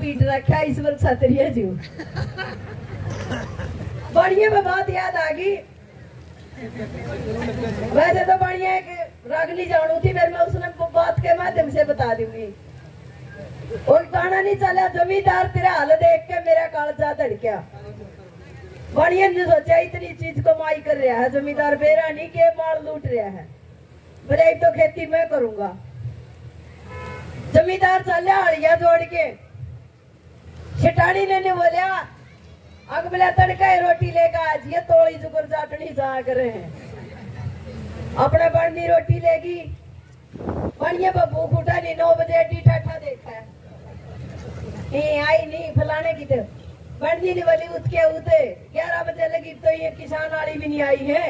पीट रखा इस वर्ष सतरिया जू बढ़िया में बात याद आ गई। वैसे तो बढ़िया एक रागनी जानू थी फिर मैं उसने बात के माध्यम से बता दूँगी और गाना नहीं चला जमींदार तेरा हाल देख के मेरा कालजा धड़किया बढ़िया ने सोचा इतनी चीज़ कमाई कर रहा है, जमींदार बेरा नहीं के माल लूट रहा है। मेरे तो खेती मैं करूँगा। जमींदार चलिया हड़िया जोड़ के। छिटानी ने ने बोलिया, अग बोला तड़का है रोटी लेकर आज ये तोड़ी जुगर चाटनी जा करे अपने बननी रोटी लेगी। बढ़िया बब्बू फूटा नहीं नौ बजे एडी ठाठा देखा है। नहीं आई नहीं, फलाने की तो बननी नहीं बोली उसके उते ग्यारह बजे लगी तो ये किसान वाली भी नहीं आई है।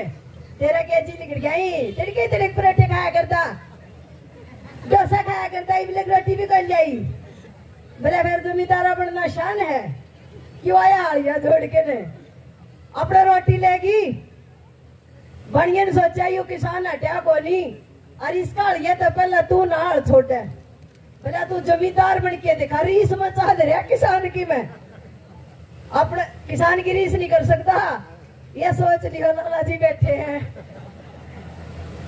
तेरा के जी निकल गया तेरे के तेरे पराठे खाया करता। डोसा खाया करता ही रोटी भी कर जाई बोले फिर जमींदारा बनना शान है क्यों आया हालिया जोड़ के ने अपने रोटी लेगी बढ़िया ने सोचा यू किसान हटिया को नहीं और इसका हलिया तो पहले तू नाल छोटे बोला तू जमींदार बन के दिखा रीस में चाह रहा किसान की मैं अपने किसान की रीस नहीं कर सकता ये सोच लियो लाला जी बैठे हैं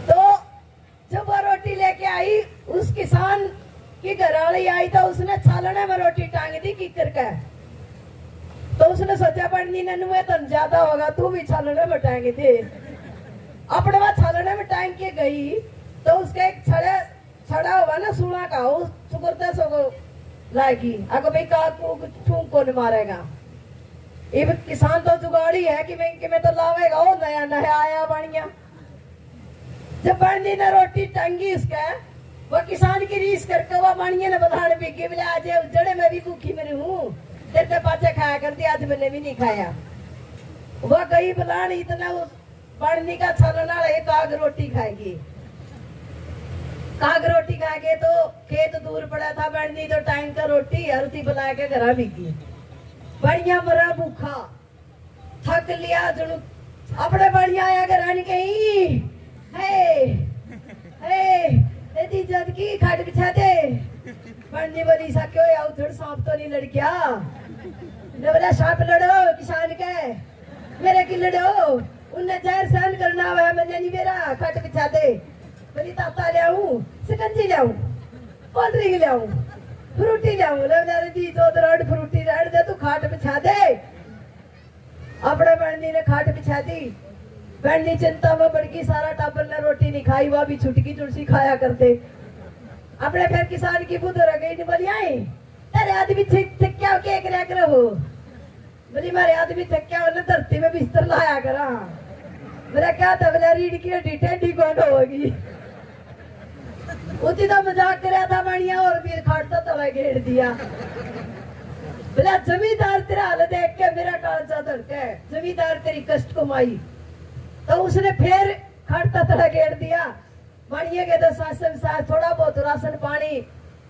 तो जब वो रोटी लेके आई उस किसान की घरवाली आई तो उसने छालने में रोटी टांग दी किकर का तो उसने सोचा पढ़नी ननुए तो ज़्यादा होगा, तू भी छालने में टांग दे अपने वहाँ छालने में टांग के गई तो उसका एक छड़ा छड़ा हुआ ना सुना का उस सुकुरते सो लाएगी। अगर भाई, का ठूक कौन मारेगा? ये किसान तो जुगाड़ी है कि बैंक में तो लावेगा, वो नया नया आया बढ़िया जब बढ़नी ने रोटी टंगी उसका वो किसान की रीस करके वो बढ़िया ने बधान भी के बोले आज जड़े में भी भूखी मेरी हूँ, तेरे ते पाचे खाया करती, आज मैंने भी नहीं खाया। वो गई बलान, इतना उस बढ़नी का छलना एक आग रोटी खाएगी। काग रोटी खा के तो खेत दूर पड़ा था बढ़नी तो टाइम का रोटी, हल्दी बुला के घर बिकी बढ़िया मरा भूखा, थक लिया जुड़ू अपने बढ़िया आया घर गई हे हे यदि जद की खाट बिछा दे बढ़नी बोली सा क्यों या उधर सांप तो नहीं लड़ गया बोला सांप लड़ो, किसान के। मेरे की लड़ो। उन्हें जहर सहन करना हुआ मैंने नहीं, मेरा खाट बिछा दे बोली, ताता ले आऊँ, सिकंजी ले आऊँ कोल्ड ड्रिंक ले आऊँ, फ्रूटी ले आऊँ। ले दी दो दरोड़ फ्रूटी रेड दे, तू खाट बिछा दे अपने बहनी ने खाट बिछा दी बहनी चिंता में गई, सारा टाबर ने रोटी नहीं खाई वह भी छुटकी चुड़सी खाया करते। अपने फिर किसान की बुध रह गई बोली आई तेरे आदमी थक्या के एक रह रहो बोली, मारे आदमी थक्या हो धरती में बिस्तर लाया करा। मेरा क्या था बोला रीढ़ की हड्डी, टेढ़ी कौन होगी उसी तो मज़ाक कराया था बढ़िया और फिर खाटता तवा घेर दिया। बोला, जमींदार तेरा हाल देख के मेरा कालजा धड़का है। जमींदार तेरी कष्ट कमाई तो उसने फिर खाटता तड़ा घेर दिया। बढ़िया के तो साथ थोड़ा बहुत राशन पानी,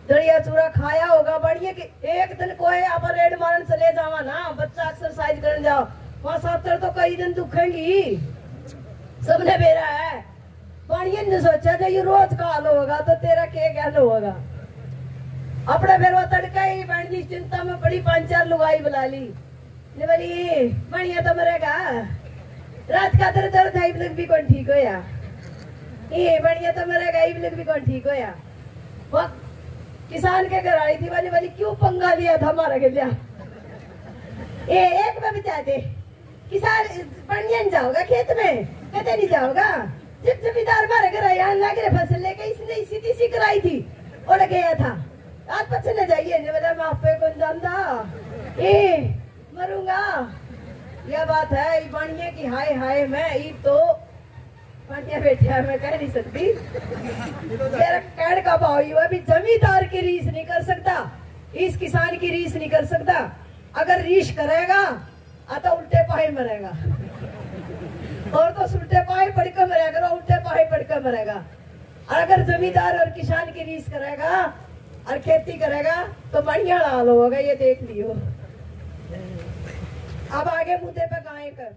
दलिया चूरा खाया होगा बढ़िया के एक दिन कोई आप रेड मारन चले जावा ना, बच्चा एक्सरसाइज करने जाओ। वहाँ सातर तो कई दिन दुखेंगी। सबने बेरा है। बढ़िया ने सोचा था ये रोज का हाल होगा तो तेरा क्या क्या होगा? अपने फिर वो तड़का ही बढ़नी चिंता में बड़ी पाँच, चार लुगाई बुला ली। ने बोली, बढ़िया तो मरेगा। रात का दर्द दर्द है ठीक होया? ये बढ़िया तो मरेगा इबलक भी कौन ठीक होया? वो किसान के घर आई थी, वाली वाली क्यों पंगा लिया था हमारा के लिया ए एक में बचा दे। किसान बढ़िया जाओगा खेत में? कहते नहीं जाओगा? जब जमींदार मारे घर आया लग फ़सल लेके, इसने सीधी सी कराई थी। और गया था। आज पछने जाइए ने बोला मैं आपे कौन जानता ए, मरूँगा। यह बात है, ये बढ़िया की हाय हाय मैं, ये तो नहीं सकती अभी जमींदार की रीस नहीं कर सकता इस किसान की रीस नहीं कर सकता अगर रीस करेगा आ तो उल्टे पाए मरेगा और तो उल्टे पाए पड़कर मरेगा उल्टे पाए पड़कर मरेगा और अगर जमींदार और किसान की रीस करेगा और खेती करेगा तो बढ़िया हाल होगा, ये देख लियो. अब आगे मुद्दे पे गाय कर.